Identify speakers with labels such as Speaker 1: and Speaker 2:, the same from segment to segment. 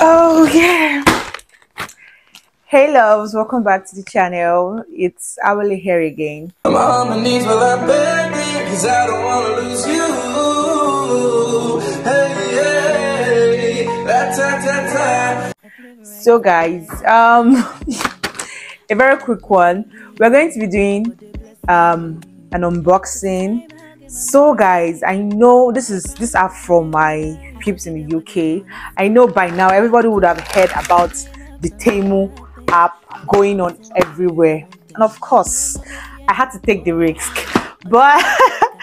Speaker 1: Oh yeah. Hey loves, welcome back to the channel. It's Awele here again.
Speaker 2: I'm on my knees while I beg cause I don't wanna lose you. Hey.
Speaker 1: So guys, um a very quick one. We're going to be doing um an unboxing. So guys, I know this is this are from my peeps in the UK. I know by now everybody would have heard about the Temu app going on everywhere. And of course, I had to take the risk. But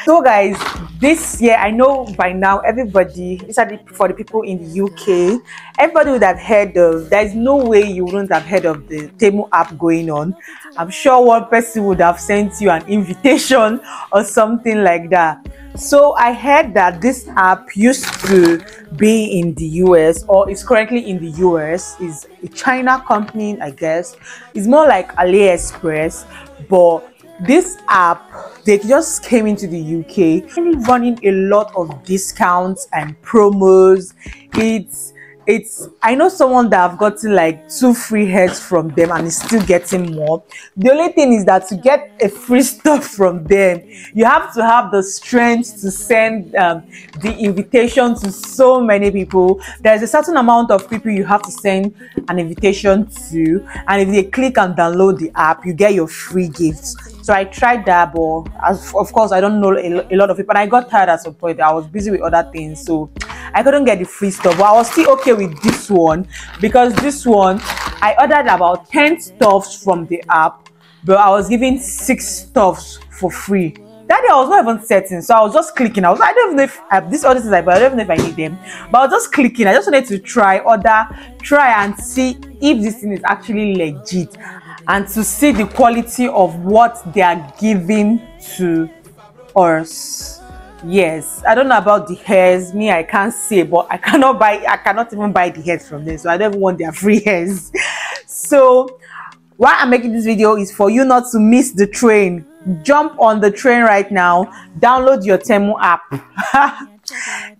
Speaker 1: so guys, this year I know by now everybody, especially for the people in the UK, everybody would have heard of there's no way you wouldn't have heard of the Temu app going on. I'm sure one person would have sent you an invitation or something like that. So I heard that this app used to be in the US or is currently in the US, is a China company, I guess. It's more like AliExpress, but this app they just came into the UK really running a lot of discounts and promos. It's it's i know someone that i've gotten like two free heads from them and is still getting more. The only thing is that to get a free stuff from them you have to have the strength to send um, the invitation to so many people. There's a certain amount of people you have to send an invitation to and if they click and download the app you get your free gifts so i tried that but as, of course i don't know a, lot of people and i got tired at some point i was busy with other things so I couldn't get the free stuff, but I was still okay with this one because this one I ordered about 10 stuffs from the app, but I was given six stuffs for free. That day I was not even setting, so I was just clicking. I was I don't even know if I have this other things I but I don't even know if I need them. But I was just clicking. I just wanted to try, order, try and see if this thing is actually legit and to see the quality of what they are giving to us. Yes i don't know about the hairs. Me i can't say but i cannot buy i cannot even buy the hairs from them so i don't want their free hairs. So why i'm making this video is for you not to miss the train. Jump on the train right now. Download your temu app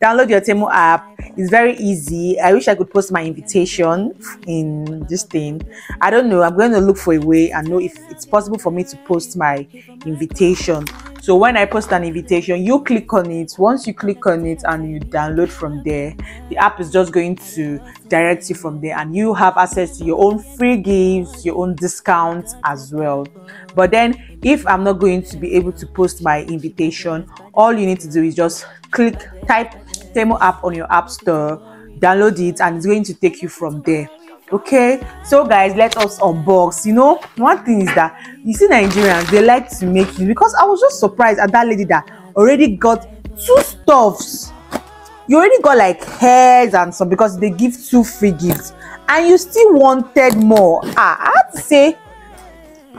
Speaker 1: download your temu app. it's very easy. I wish i could post my invitation in this thing. I don't know. I'm going to look for a way and know if it's possible for me to post my invitation. So when i post an invitation you click on it. Once you click on it and you download from there the app is just going to direct you from there and you have access to your own free gifts your own discounts as well. But then if i'm not going to be able to post my invitation all you need to do is just click type Temu app on your app store download it and it's going to take you from there. Okay? So guys let us unbox. You know one thing is that you see nigerians they like to make it because i was just surprised at that lady that already got two stuffs. You already got like hairs and some because they give two free gifts. And you still wanted more. Ah i have to say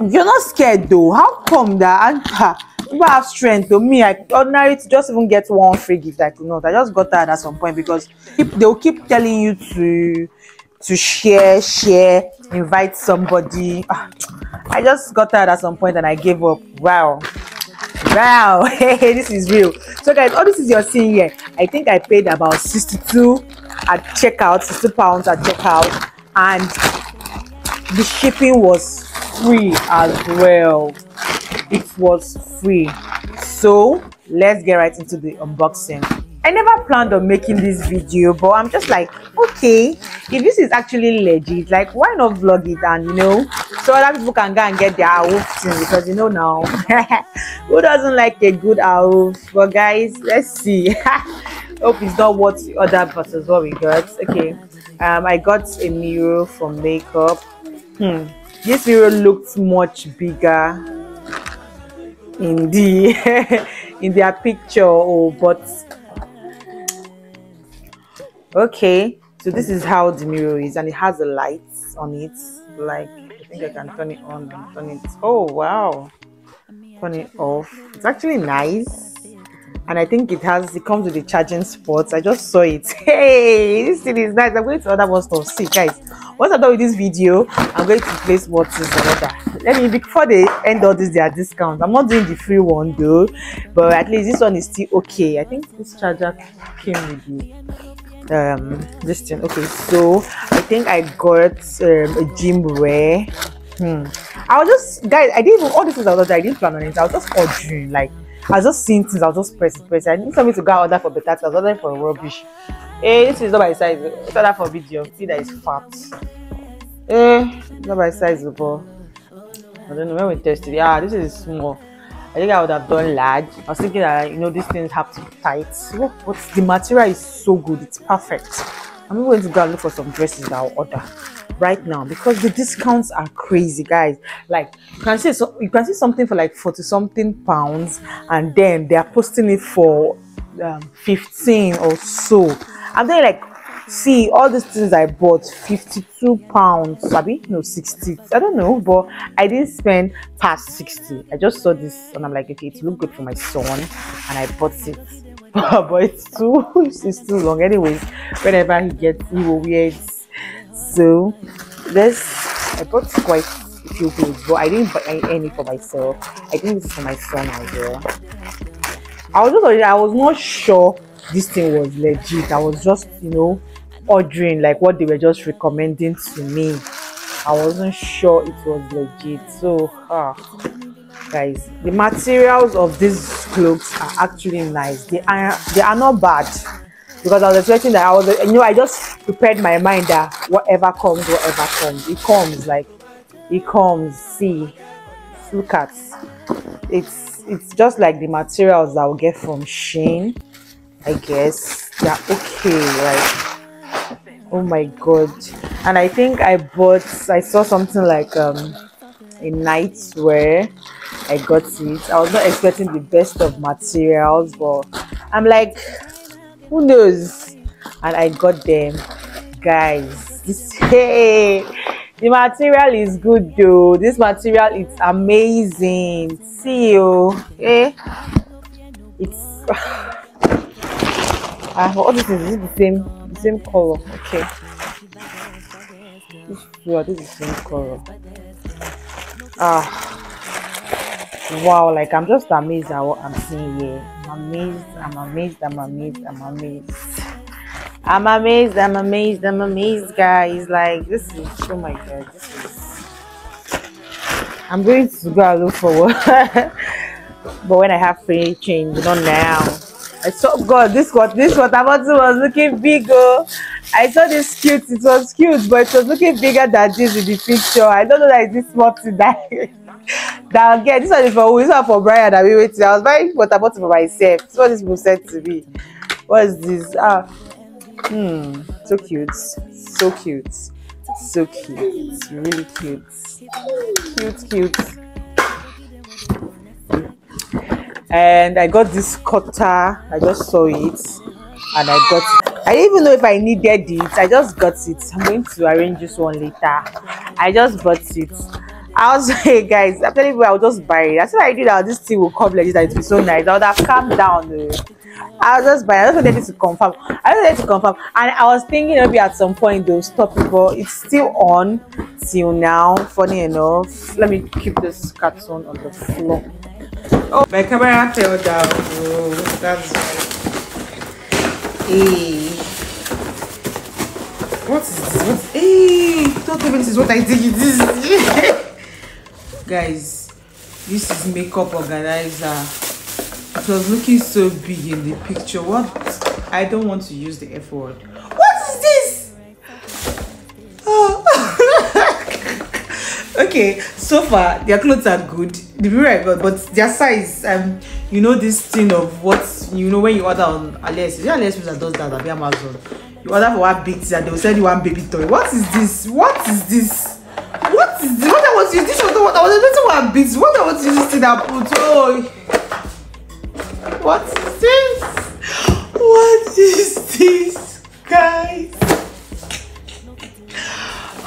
Speaker 1: you're not scared though. How come that? And ah, people have strength to me i ordinary to just even get one free gift i could not i just got tired at some point because they'll keep telling you to to share, share, invite somebody. Ah, I just got tired at some point and I gave up. Wow. Wow. Hey, this is real. So guys, all this is you're seeing here. I think I paid about 62 at checkout, 60 pounds at checkout. And the shipping was free as well. It was free. So let's get right into the unboxing. I never planned on making this video, but I'm just like, okay, if this is actually legit, like why not vlog it and you know, so other people can go and get their thing because you know now, who doesn't like a good awoof? But guys, let's see. Hope it's not what the other versus what we got. Okay, um, I got a mirror for makeup. Hmm, this mirror looked much bigger in the in their picture. Oh, but okay so this is how the mirror is and it has a light on it like i think i can turn it on and turn it oh wow turn it off. It's actually nice and i think it has it comes with the charging spots i just saw it. Hey this thing is nice. I'm going to order more stuff. See guys once i'm done with this video i'm going to place what is the order. Let me before they end all this their discount i'm not doing the free one though but at least this one is still okay. I think this charger came with you um this thing. Okay so i think i got um, a gym wear. Hmm. i was just guys i didn't all these things i was i didn't plan on it. I was just ordering like i was just seeing things. I was just pressing pressing. I need something to go and order for better i was ordering for rubbish eh this is not my size it's order for video see that is fat eh not my size but i don't know when we test it yeah this is small I think I would have done large. I was thinking that you know these things have to be tight. But, the material is so good, it's perfect. I'm going to go and look for some dresses that I'll order right now because the discounts are crazy, guys. Like you can see so you can see something for like 40 something pounds, and then they are posting it for um, 15 or so. And then like see all these things i bought 52 pounds sabi? No 60 i don't know but i didn't spend past 60 i just saw this and i'm like okay it look good for my son and i bought it. But it's too it's too long. Anyways whenever he gets he will wear it. So this i bought quite a few clothes but i didn't buy any for myself. I think this is for my son as well i was just i was not sure this thing was legit. I was just you know ordering like what they were just recommending to me. I wasn't sure it was legit. So ah guys the materials of these clothes are actually nice. They are they are not bad. Because i was expecting that i was you know i just prepared my mind that whatever comes whatever comes. It comes like it comes. See look at it's it's just like the materials i will get from Shein i guess they're okay like oh my god. And i think i bought i saw something like um a nightwear. I got it. I was not expecting the best of materials but i'm like who knows? And i got them. Guys this hey the material is good though. This material is amazing. See you hey it's ah all this is, is the same same color okay. Are this the same color ah. Wow like i'm just amazed at what i'm seeing here. I'm amazed i'm amazed i'm amazed i'm amazed. I'm amazed i'm amazed i'm amazed guys. Like this is oh my god this is. I'm going to go look for one but when i have free change not now I saw God, this what this water bottle was looking big. Oh, I saw this cute, it was cute, but it was looking bigger than this in the picture. I don't know that it's this small thing that that again. This one is for? This one for Brian that we waiting. I was buying water bottle for myself. This what this people said to me. What is this? Ah, hmm, so cute, so cute, so cute, really cute, cute, cute and I got this cutter. I just saw it and I got it. I didn't even know if I needed it. I just got it. I'm going to arrange this one later. I just bought it. I was like, guys, I'm telling you, I'll just buy it. Soon as I did that, this thing will come like this. It will be so nice. I would have calmed down. Uh, I was just buying. I just wanted to confirm. I just wanted to confirm. And I was thinking maybe at some point they'll stop it, but it's still on till now. Funny enough. Let me keep this carton on the floor. Oh, my camera fell down. Oh, that's Hey. What is this? What? Hey, don't tell this is what I think it is. Guys, this is makeup organizer. It was looking so big in the picture. What? I don't want to use the F word. Okay, so far their clothes are good the people I got, but their size, um, you know this thing of what you know when you order on AliExpress. You AliExpress that does that, be Amazon. You order for one big thing and they will send you one baby toy. What is this? What is this? What is this? What I was using this was what I was expecting one bit. What I was using this thing that put oh what is this? What is this guys?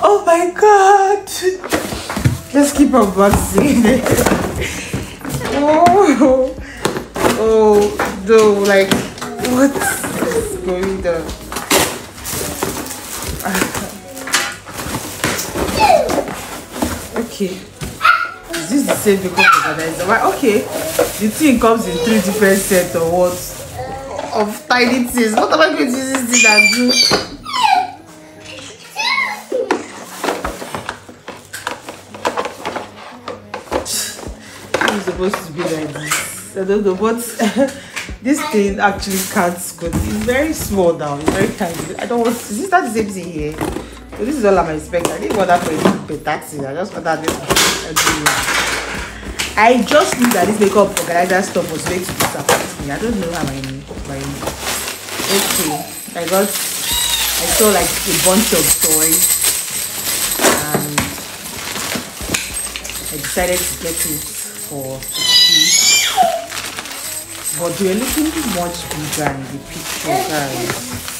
Speaker 1: Oh my god Let's keep unboxing. oh, oh, no, like, what's going on? okay. Is this the same makeup organizer? Why? Okay. The thing comes in three different sets or what? of tiny things. What am I going to use this thing and do? Supposed to be like this. I don't know, but this thing actually can't squat. It's very small now. It's very tiny. I don't want. Is this not the same thing here? So this is all I'm expecting. I didn't want that for a better. I just want that. I just knew that this makeup organizer stuff was going to disappoint me. I don't know how my my okay. I got I saw like a bunch of toys and I decided to get it for kids. But they're looking much bigger in the picture, guys.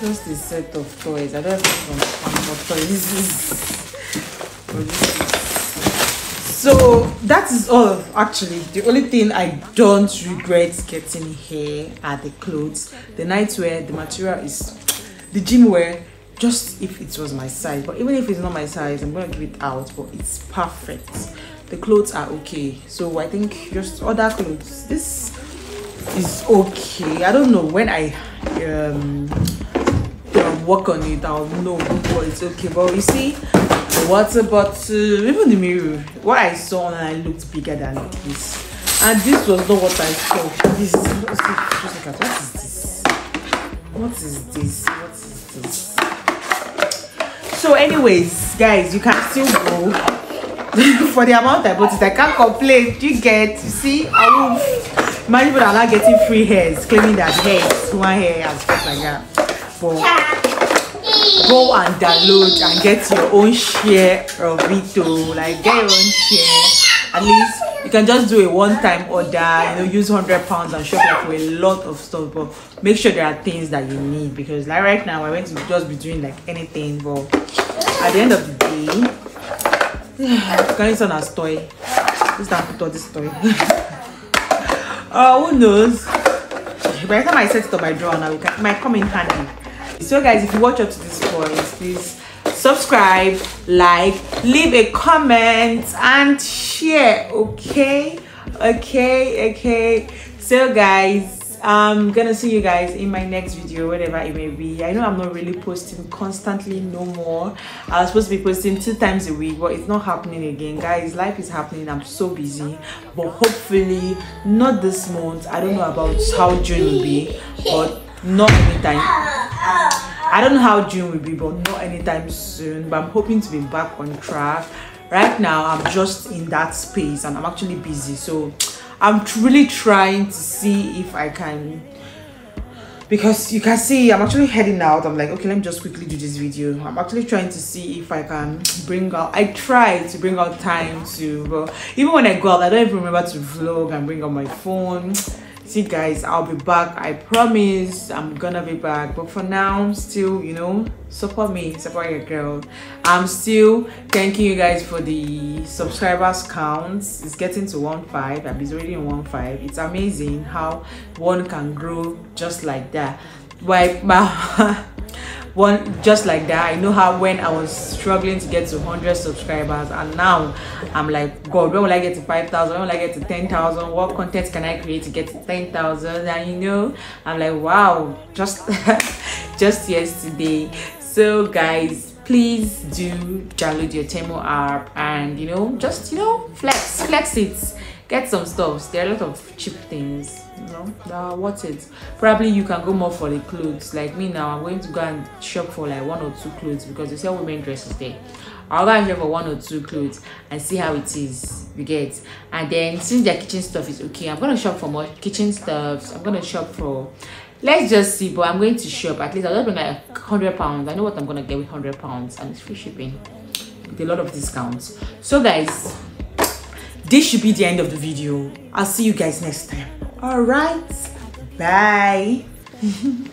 Speaker 1: just a set of toys. I don't have some more toys. So that is all actually the only thing i don't regret getting here are the clothes. The nightwear the material is the gym wear just if it was my size. But even if it's not my size i'm gonna give it out but it's perfect. The clothes are okay. So i think just other clothes. This is okay. I don't know when i um work on it i'll know but it's okay but you see the water bottle even the mirror what i saw online looked bigger than this. And this was not what i saw. This what is this? What is this? What is this? So anyways guys you can still go. For the amount i bought it i can't complain. Do you get you see? I won't many people are not getting free hairs claiming that hair one hair and stuff like that. But go and download and get your own share of it oh. Like get your own share. At least you can just do a one-time order you know use 100 pounds and shop for a lot of stuff but make sure there are things that you need because like right now i went to just be doing like anything but at the end of the day can you turn as toy this time put all this toy oh uh, who knows? By the time i set it on my drawer now it might come in handy so guys if you watch up to this point please subscribe like leave a comment and share okay? Okay okay. So guys i'm gonna see you guys in my next video whatever it may be. I know i'm not really posting constantly no more. I was supposed to be posting two times a week but it's not happening again. Guys life is happening. I'm so busy. But hopefully not this month. I don't know about how june will be but not anytime. I don't know how june will be but not anytime soon. But i'm hoping to be back on track. Right now i'm just in that space and i'm actually busy. So i'm really trying to see if i can because you can see i'm actually heading out. I'm like okay let me just quickly do this video. I'm actually trying to see if i can bring out i try to bring out time to but even when i go out i don't even remember to vlog and bring out my phone see guys i'll be back. I promise i'm gonna be back. But for now still you know support me support your girl. I'm still thanking you guys for the subscribers counts. It's getting to one five. I'm already in one five. It's amazing how one can grow just like that. Like my one just like that i know how when i was struggling to get to 100 subscribers and now i'm like god when will i get to 5000 when will i get to 10000 what content can i create to get to 10000 and you know i'm like wow just just yesterday. So guys please do download your Temu app and you know just you know flex flex it. Get some stuffs there are a lot of cheap things you know that are worth it. Probably you can go more for the clothes. Like me now i'm going to go and shop for like one or two clothes because they sell women dresses there. I'll go and shop for one or two clothes and see how it is you get? And then since their kitchen stuff is okay i'm gonna shop for more kitchen stuffs. I'm gonna shop for let's just see but i'm going to shop. At least i'll just bring like 100 pounds. I know what i'm gonna get with 100 pounds and it's free shipping with a lot of discounts. So guys this should be the end of the video. I'll see you guys next time all right. Bye